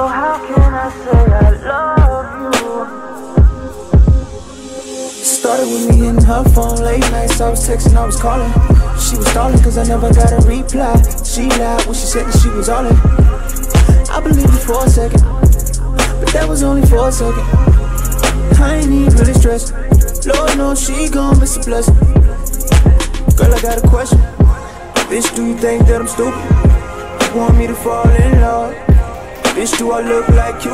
So how can I say I love you? Started with me in her phone late nights. I was texting, I was calling. She was stalling cause I never got a reply. She lied when she said that she was all in. I believed it for a second, but that was only for a second. I ain't even really stressed. Lord knows she gon' miss a blessing. Girl, I got a question. Bitch, do you think that I'm stupid? You want me to fall in love? Bitch, do I look like you?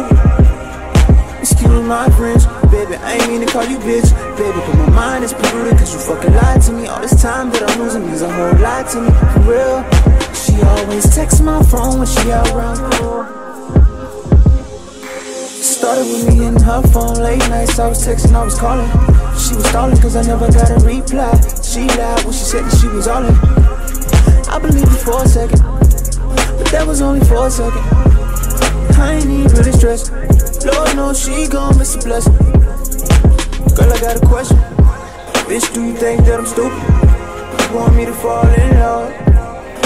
Excuse my friends, baby, I ain't mean to call you bitch. Baby, but my mind is polluted cause you fucking lied to me. All this time that I'm losing means a whole lot to me, for real. She always texts my phone when she out around Started with me in her phone late nights, I was texting, I was calling. She was stalling cause I never got a reply. She lied when she said that she was all in. I believed it for a second, but that was only for a second I ain't even really stressed Lord knows she gon' miss a blessing. Girl, I got a question. Bitch, do you think that I'm stupid? You want me to fall in love?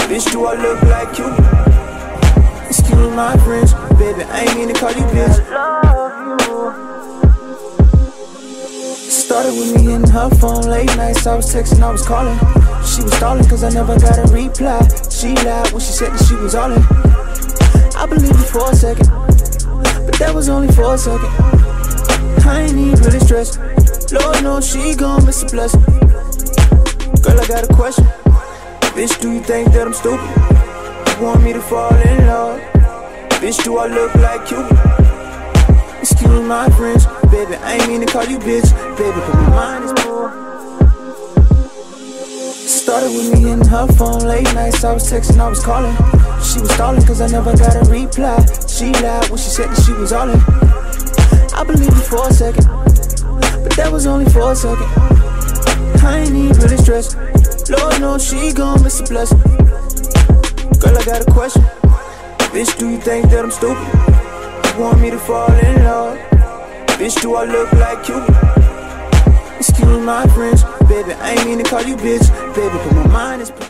Bitch, do I look like you? Excuse my French, baby, I ain't mean to call you bitch. Started with me in her phone late nights. I was texting, I was calling. She was stalling cause I never got a reply. She lied when she said that she was all in. I believed it for a second. But that was only for a second. I ain't even really stressed. Lord knows she gon' miss a blessing. Girl, I got a question. Bitch, do you think that I'm stupid? You want me to fall in love? Bitch, do I look like you? Excuse my friends, baby, I ain't mean to call you bitch, baby, but my mind is Started with me in her phone late nights, I was texting, I was calling. She was stalling cause I never got a reply. She lied when she said that she was all in. I believed it for a second, but that was only for a second. I ain't even really stressed. Lord knows she gon' miss a blessing. Girl, I got a question. Bitch, do you think that I'm stupid? You want me to fall in love? Bitch, do I look like you? Excuse my baby, I ain't mean to call you bitch, baby, but my mind is.